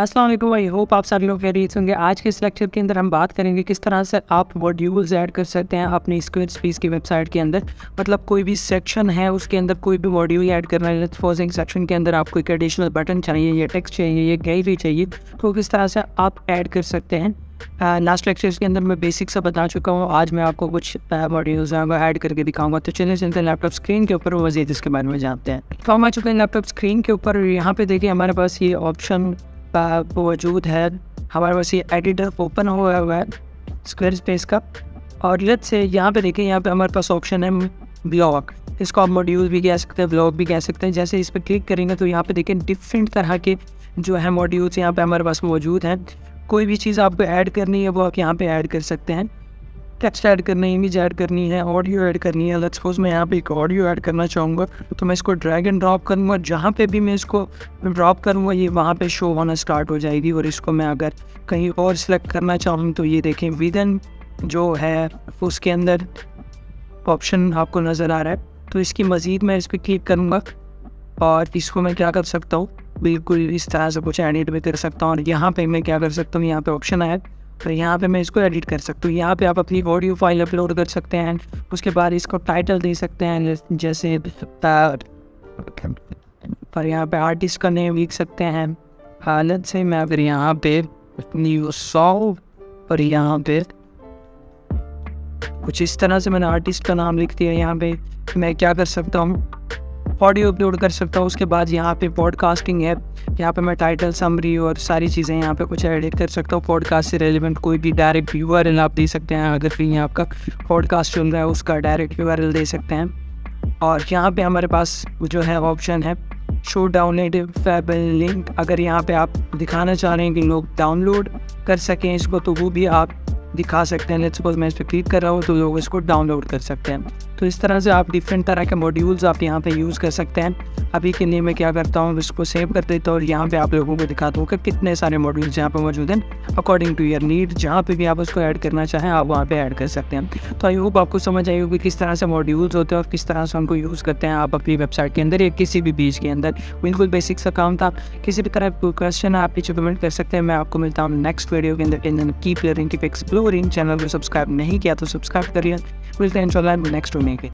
Aslam I hope आप सारे लोग वेरी होंगे। आज के इस लेक्चर के अंदर हम बात करेंगे किस तरह से आप मॉड्यूल्स ऐड कर सकते हैं अपनी स्क्वेयर स्पेस की वेबसाइट के अंदर। मतलब कोई भी सेक्शन है, उसके अंदर कोई भी मॉड्यूल ऐड करना है। फोजिंग सेक्शन के अंदर आपको एक एडिशनल बटन चाहिए, या टेक्स्ट चाहिए, या गैलरी चाहिए तो किस तरह से आप ऐड कर सकते हैं। लास्ट लेक्चर्स के अंदर मैं बेसिक सा बता चुका हूँ। आज मैं आपको कुछ मॉड्यूल्स हैं वो ऐड करके दिखाऊँगा। तो चलिए चलते हैं लैपटॉप स्क्रीन के ऊपर मजीद इसके बारे में जानते हैं। तो हम आ चुके हैं लैपटॉप स्क्रीन के ऊपर। यहाँ पे देखिए हमारे पास ये ऑप्शन मौजूद है, हमारे पास ये एडिटर ओपन हुआ हुआ है स्क्वेयर स्पेस का। और लेट से यहाँ पे देखें, यहाँ पे हमारे पास ऑप्शन है ब्लॉग इसको आप मॉड्यूल भी कह सकते हैं ब्लॉग भी कह सकते हैं। जैसे इस पर क्लिक करेंगे तो यहाँ पे देखें डिफरेंट तरह के जो है मॉड्यूल्स यहाँ पे हमारे पास मौजूद हैं। कोई भी चीज़ आपको ऐड करनी है, वो आप यहाँ पे ऐड कर सकते हैं। टेक्स्ट ऐड करना है इमेज ऐड करनी है ऑडियो ऐड करनी है। लेट्स सपोज़ मैं यहाँ पे एक ऑडियो ऐड करना चाहूँगा तो मैं इसको ड्रैग एंड ड्रॉप करूँगा। जहाँ पे भी मैं इसको ड्रॉप करूँगा, ये वहाँ पे शो होना स्टार्ट हो जाएगी और इसको मैं अगर कहीं और सिलेक्ट करना चाहूँ तो ये देखें विदन जो है, उसके अंदर ऑप्शन आपको नज़र आ रहा है। तो इसकी मज़ीद मैं इस पर क्लिक करूँगा और इसको मैं क्या कर सकता हूँ? बिल्कुल इस तरह से कुछ एडिट भी कर सकता हूँ और यहाँ पे मैं क्या कर सकता हूँ? यहाँ पे ऑप्शन आया। तो यहाँ पे मैं इसको एडिट कर सकता हूँ। यहाँ पे आप अपनी ऑडियो फ़ाइल अपलोड कर सकते हैं। उसके बाद इसको टाइटल दे सकते हैं, जैसे पर यहाँ पे आर्टिस्ट का नेम लिख सकते हैं। हालत से मैं अगर यहाँ पे न्यू सॉ और यहाँ पे कुछ इस तरह से मैंने आर्टिस्ट का नाम लिख दिया यहाँ पे। मैं क्या कर सकता हूँ? ऑडियो अपलोड कर सकता हूँ, उसके बाद यहाँ पे पॉडकास्टिंग है यहाँ पे मैं टाइटल समरी और सारी चीज़ें यहाँ पे कुछ एडिट कर सकता हूँ पॉडकास्ट से रेलिवेंट कोई भी डायरेक्ट व्यू यू आप दे सकते हैं, अगर फिर आपका पॉडकास्ट चल रहा है, उसका डायरेक्ट व्यू यू दे सकते हैं। और यहाँ पे हमारे पास जो है ऑप्शन है शो डाउनलोड फेबल लिंक अगर यहाँ पे आप दिखाना चाह रहे हैं कि लोग डाउनलोड कर सकें इसको तो वो भी आप दिखा सकते हैं। लेट्स सपोज़ मैं इस पर क्लिक कर रहा हूँ तो लोग इसको डाउनलोड कर सकते हैं। तो इस तरह से आप डिफरेंट तरह के मॉड्यूल्स आप यहाँ पे यूज़ कर सकते हैं। अभी के लिए मैं क्या करता हूँ, इसको सेव कर देता हूँ और यहाँ पे आप लोगों को दिखाता हूँ कि कितने सारे मॉड्यूल्स यहाँ पे मौजूद हैं। अकॉर्डिंग टू यर नीड जहाँ पे भी आप उसको ऐड करना चाहें, आप वहाँ पे ऐड कर सकते हैं। तो आई होप आपको समझ आई होगी किस तरह से मॉड्यूल्स होते हैं और किस तरह से उनको यूज़ करते हैं आप अपनी वेबसाइट के अंदर या किसी भी पेज के अंदर। बिल्कुल बेसिक सा काम था। किसी भी तरह कोई क्वेश्चन आप पीछे कमेंट कर सकते हैं। मैं आपको मिलता हूँ नेक्स्ट वीडियो के अंदर। इन keep learning keep exploring channel को सब्सक्राइब नहीं किया तो सब्सक्राइब करिए। मिलते हैं इन नेक्स्ट में